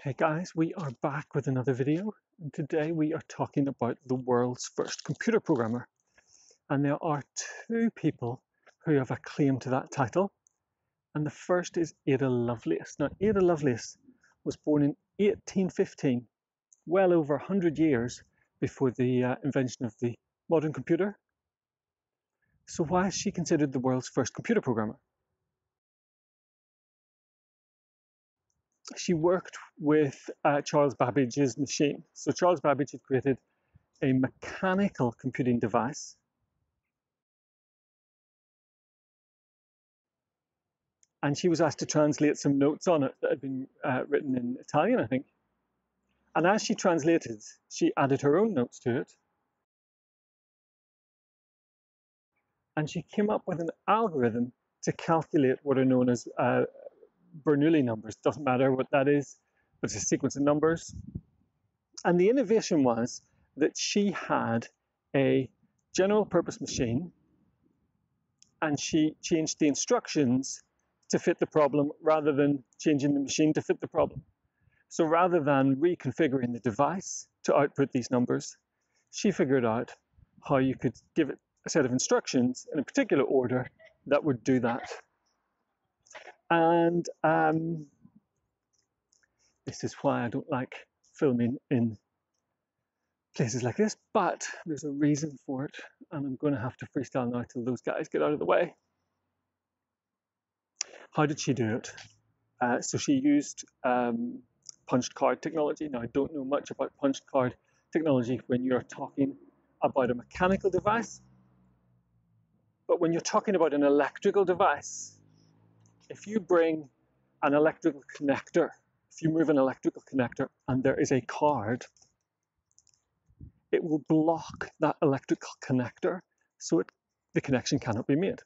Hey guys, we are back with another video and today we are talking about the world's first computer programmer. And there are two people who have a claim to that title. And the first is Ada Lovelace. Now Ada Lovelace was born in 1815, well over 100 years before the uh, invention of the modern computer. So why is she considered the world's first computer programmer? She worked with uh, Charles Babbage's machine. So Charles Babbage had created a mechanical computing device and she was asked to translate some notes on it that had been uh, written in Italian, I think. And as she translated, she added her own notes to it. And she came up with an algorithm to calculate what are known as uh, Bernoulli numbers, doesn't matter what that is, but it's a sequence of numbers. And the innovation was that she had a general purpose machine and she changed the instructions to fit the problem rather than changing the machine to fit the problem. So rather than reconfiguring the device to output these numbers, she figured out how you could give it a set of instructions in a particular order that would do that. And um, this is why I don't like filming in places like this, but there's a reason for it, and I'm going to have to freestyle now till those guys get out of the way. How did she do it? Uh, so she used um, punched card technology. Now, I don't know much about punched card technology when you're talking about a mechanical device, but when you're talking about an electrical device, if you bring an electrical connector, if you move an electrical connector and there is a card, it will block that electrical connector so it, the connection cannot be made.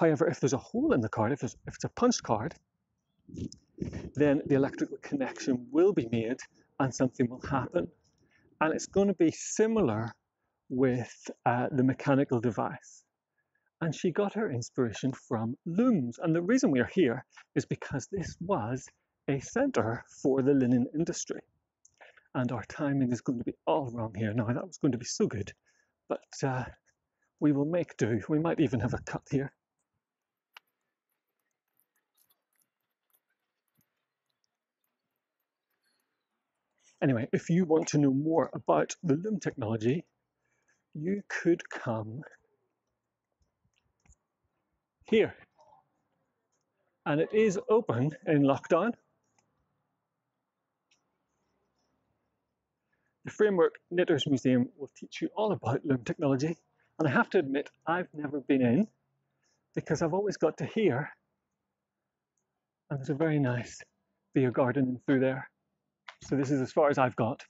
However, if there's a hole in the card, if, if it's a punched card, then the electrical connection will be made and something will happen. And it's going to be similar with uh, the mechanical device and she got her inspiration from looms. And the reason we are here is because this was a center for the linen industry. And our timing is going to be all wrong here. Now, that was going to be so good, but uh, we will make do. We might even have a cut here. Anyway, if you want to know more about the loom technology, you could come here. And it is open in lockdown. The Framework Knitters Museum will teach you all about loom technology. And I have to admit, I've never been in because I've always got to hear. And there's a very nice beer garden through there. So this is as far as I've got.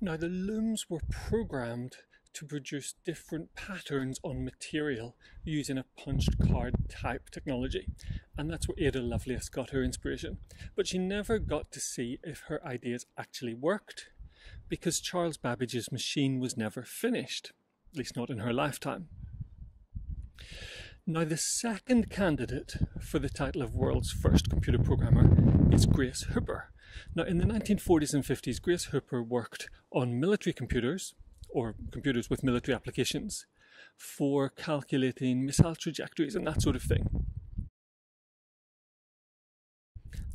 Now, the looms were programmed to produce different patterns on material using a punched card type technology. And that's where Ada Lovelace got her inspiration. But she never got to see if her ideas actually worked because Charles Babbage's machine was never finished, at least not in her lifetime. Now, the second candidate for the title of world's first computer programmer is Grace Hopper. Now, in the 1940s and 50s, Grace Hopper worked on military computers, or computers with military applications, for calculating missile trajectories and that sort of thing.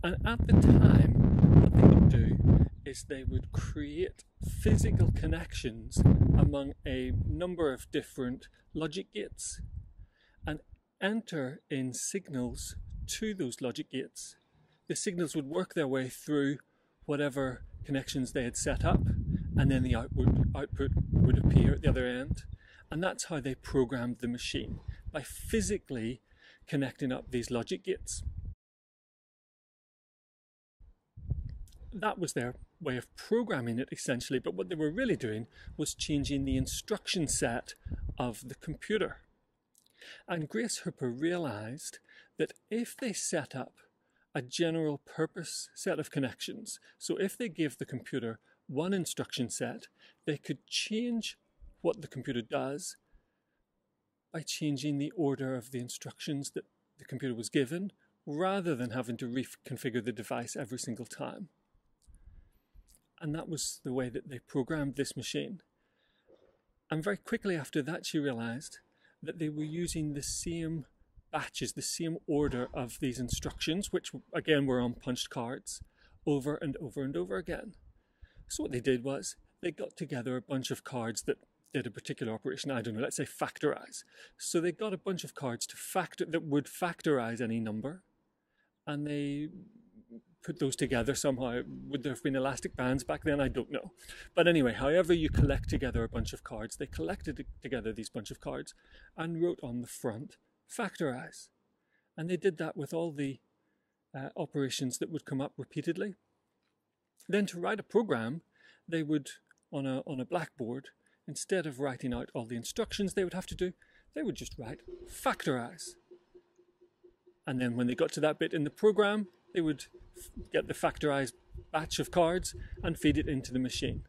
And at the time, what they would do is they would create physical connections among a number of different logic gates and enter in signals to those logic gates the signals would work their way through whatever connections they had set up, and then the output, output would appear at the other end. And that's how they programmed the machine by physically connecting up these logic gates. That was their way of programming it essentially, but what they were really doing was changing the instruction set of the computer. And Grace Hopper realized that if they set up a general purpose set of connections, so if they give the computer one instruction set, they could change what the computer does by changing the order of the instructions that the computer was given rather than having to reconfigure the device every single time. And that was the way that they programmed this machine. And very quickly after that, she realized that they were using the same batches, the same order of these instructions, which again were on punched cards, over and over and over again. So what they did was they got together a bunch of cards that did a particular operation. I don't know, let's say factorize. So they got a bunch of cards to factor that would factorize any number, and they put those together somehow. Would there have been elastic bands back then? I don't know. But anyway, however you collect together a bunch of cards, they collected together these bunch of cards and wrote on the front, factorize. And they did that with all the uh, operations that would come up repeatedly. Then to write a program, they would, on a, on a blackboard, instead of writing out all the instructions they would have to do, they would just write factorize. And then when they got to that bit in the program, they would get the factorized batch of cards and feed it into the machine.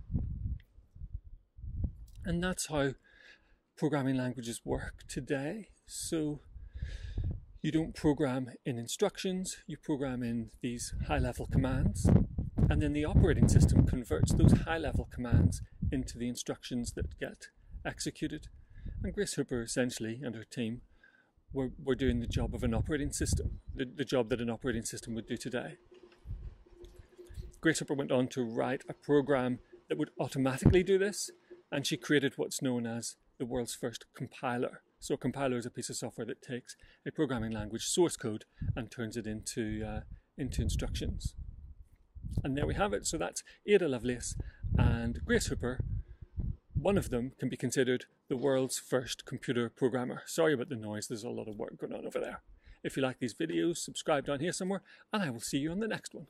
And that's how programming languages work today. So you don't program in instructions, you program in these high level commands, and then the operating system converts those high level commands into the instructions that get executed. And Grace Hooper essentially and her team were, were doing the job of an operating system, the, the job that an operating system would do today. Grace Hopper went on to write a program that would automatically do this, and she created what's known as the world's first compiler. So a compiler is a piece of software that takes a programming language source code and turns it into, uh, into instructions. And there we have it. So that's Ada Lovelace and Grace Hooper. One of them can be considered the world's first computer programmer. Sorry about the noise, there's a lot of work going on over there. If you like these videos, subscribe down here somewhere, and I will see you on the next one.